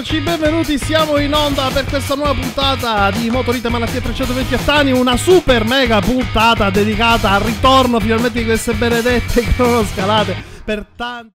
eccoci, benvenuti, siamo in onda per questa nuova puntata di Motorite Malattie 320 Attani, una super mega puntata dedicata al ritorno finalmente di queste benedette cronoscalate per tanti